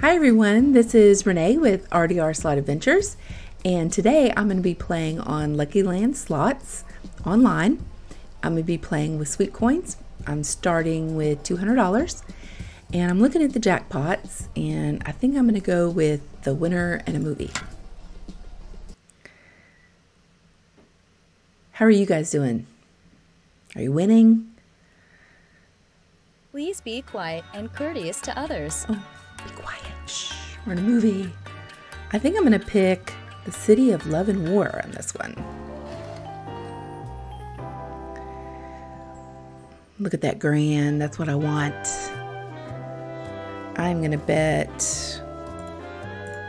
Hi everyone, this is Renee with RDR Slot Adventures, and today I'm going to be playing on LuckyLand Slots online. I'm going to be playing with Sweeps Coins. I'm starting with $200, and I'm looking at the jackpots, and I think I'm going to go with the winner and a movie. How are you guys doing? Are you winning? Please be quiet and courteous to others. Oh, be quiet. Shh. We're in a movie. I think I'm going to pick The City of Love and War on this one. Look at that grand. That's what I want. I'm going to bet.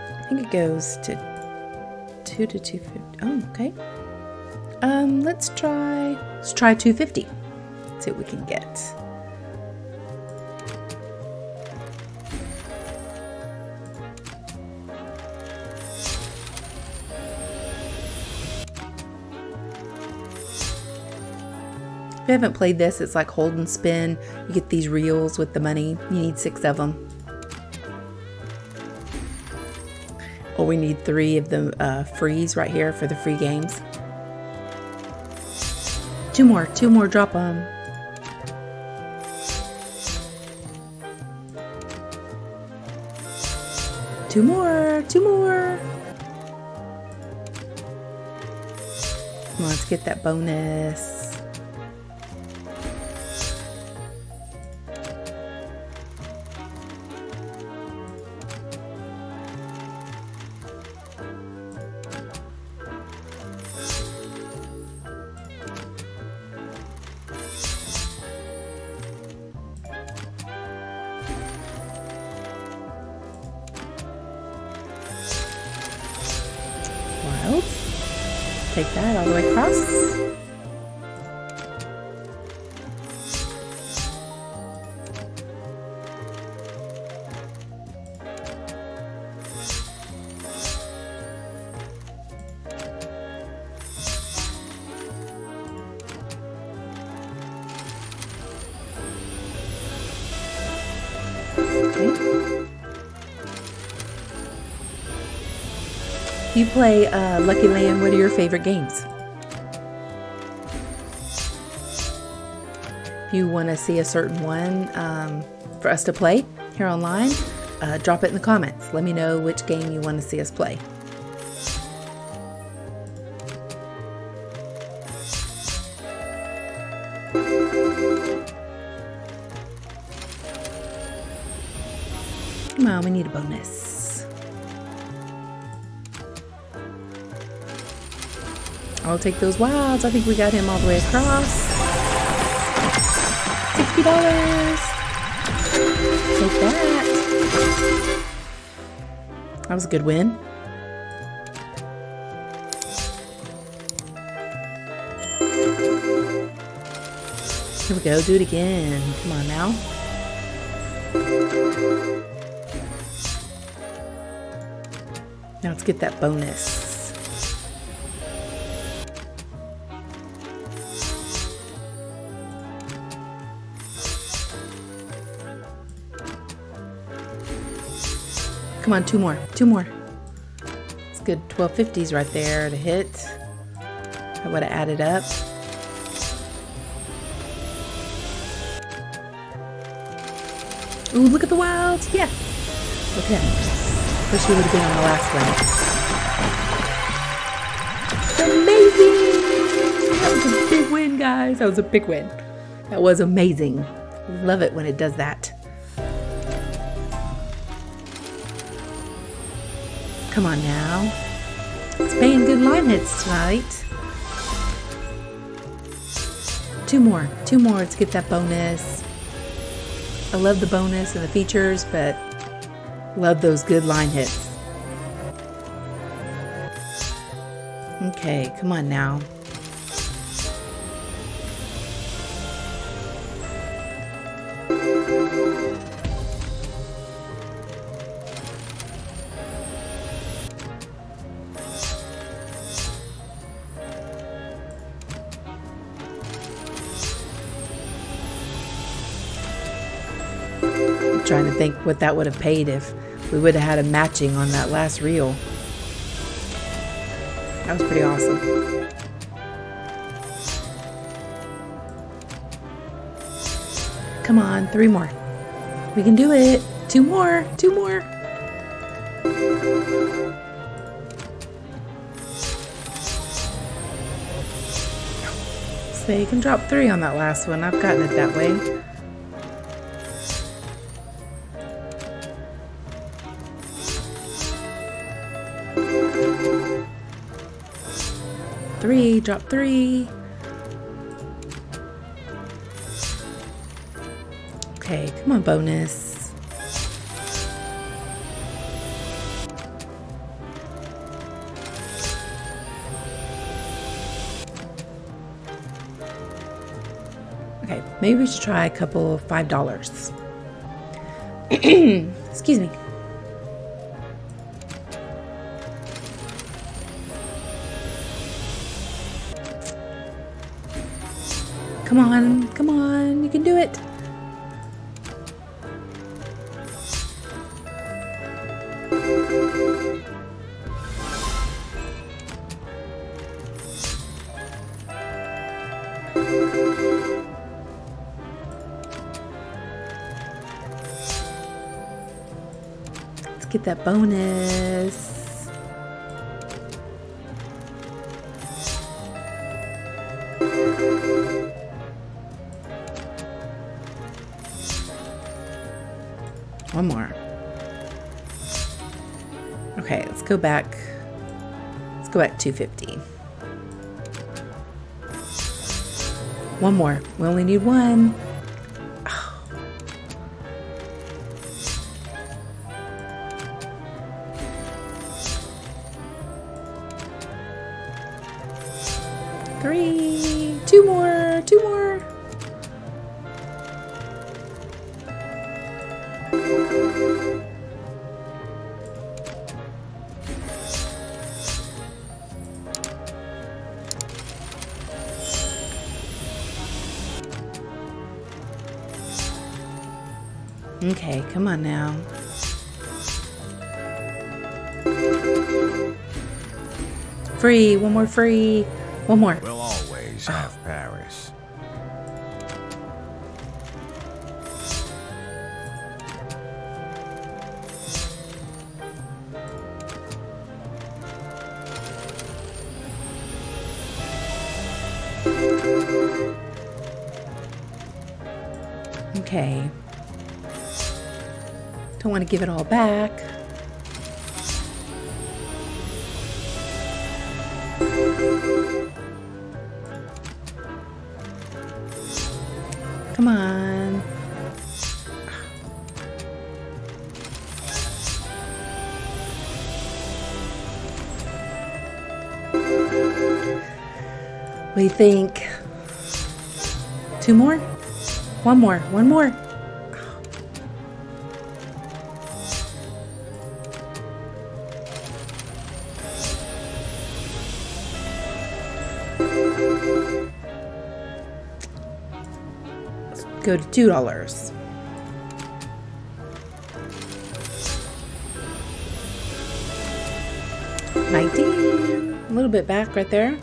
I think it goes to 2 to 250. Oh, okay. Um, let's try. Let's try 250. See what we can get. You haven't played this, it's like hold and spin. You get these reels with the money. You need six of them. Or we need three of the uh, frees right here for the free games. Two more, two more, drop them. Two more, two more. Let's get that bonus. Take that all the way across. You play uh, LuckyLand. What are your favorite games? If you want to see a certain one um, for us to play here online, uh, drop it in the comments. Let me know which game you want to see us play. Come on, we need a bonus. I'll take those wilds. I think we got him all the way across. $60. Take that. That was a good win. Here we go. Do it again. Come on now. Now let's get that bonus. Come on, two more, two more. It's good 1250s right there to hit. I would have added up. Ooh, look at the wilds. Yeah. Look at him. Wish he would have been on the last one. Amazing! That was a big win, guys. That was a big win. That was amazing. Love it when it does that. Come on now. It's paying good line hits tonight. Two more. Two more. Let's get that bonus. I love the bonus and the features, but love those good line hits. Okay, come on now. Trying to think what that would have paid if we would have had a matching on that last reel. That was pretty awesome. Come on, three more. We can do it. Two more, two more. So you can drop three on that last one. I've gotten it that way. Three, drop three. Okay, come on, bonus. Okay, maybe we should try a couple of five dollars. Excuse me. Come on, come on, you can do it. Let's get that bonus. One more. Okay, let's go back. Let's go back 250. One more. We only need one. Okay, come on now. Free, one more free. One more. We'll always ah. have Paris. Okay. Don't want to give it all back. Come on. We think two more? One more, one more. Go to two dollars. Nineteen. A little bit back right there.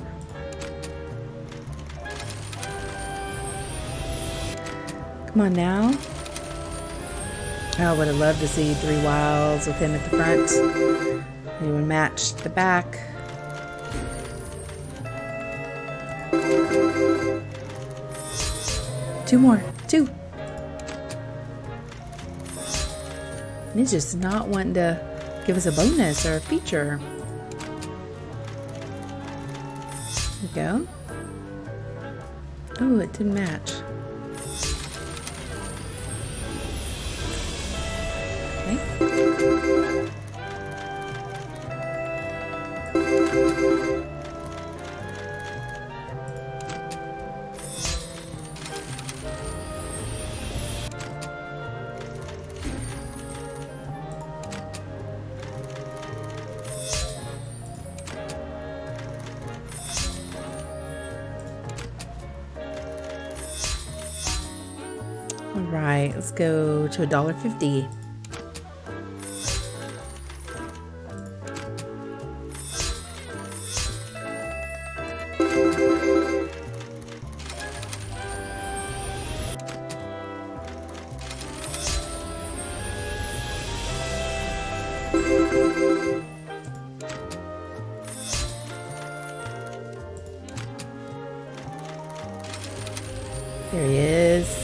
Come on now. I would have loved to see three wilds with him at the front. He would match the back. Two more. Two. He's just not wanting to give us a bonus or a feature. There we go. Oh, it didn't match. Okay. All right. let's go to a dollar fifty. There he is.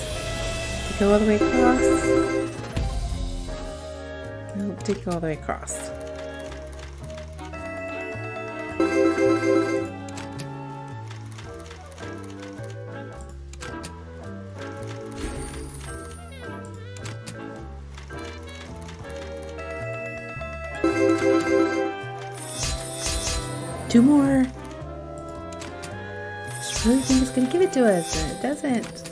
Go all the way across. Nope, did go all the way across. Two more. Just really think it's gonna give it to us, and it doesn't.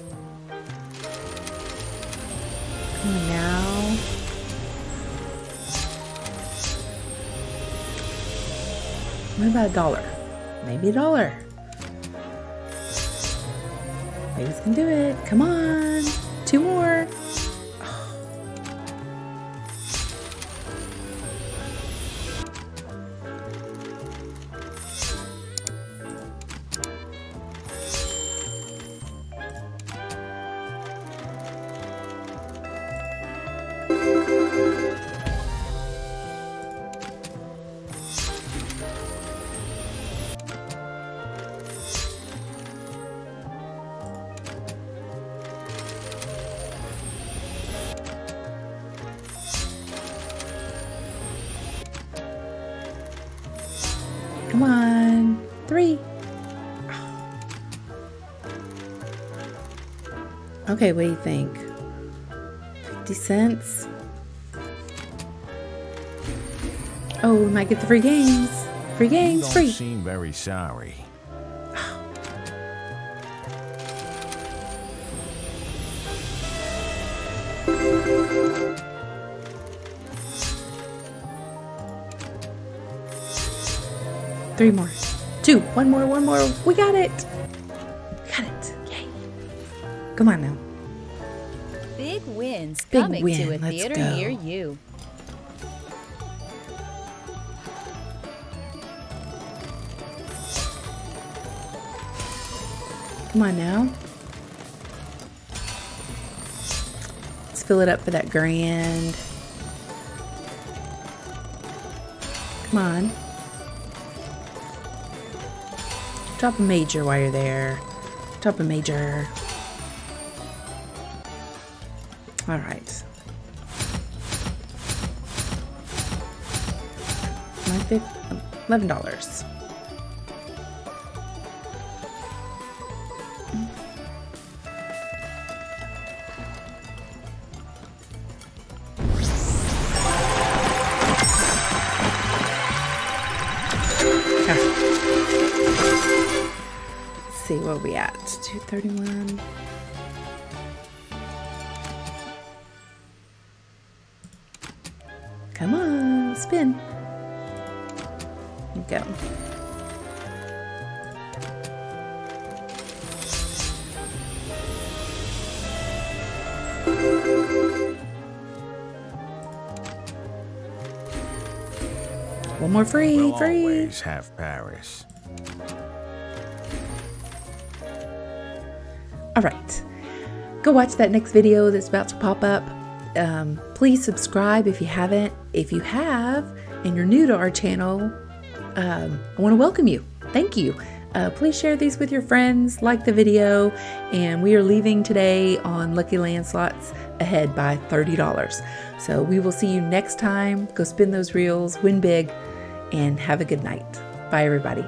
Now. What about a dollar? Maybe a dollar. It's gonna do it. Come on. Okay, what do you think? 50 cents? Oh, we might get the free games. Free You games, don't free. seem very sorry. Three more. Two. One more, one more. We got it. We got it. Yay. Come on now. Big wins Big coming win, to a let's theater go. near you. Come on now. Let's fill it up for that grand. Come on. Drop a major while you're there. Drop a major. All right. My eleven dollars. See where we at. 231. Come on, spin. Go. One more free, We'll free. always have Paris. All right. Go watch that next video that's about to pop up. Um, please subscribe if you haven't. If you have and you're new to our channel, um, I want to welcome you. Thank you. Uh, please share these with your friends, like the video, and we are leaving today on LuckyLand Slots ahead by $30. So we will see you next time. Go spin those reels, win big, and have a good night. Bye, everybody.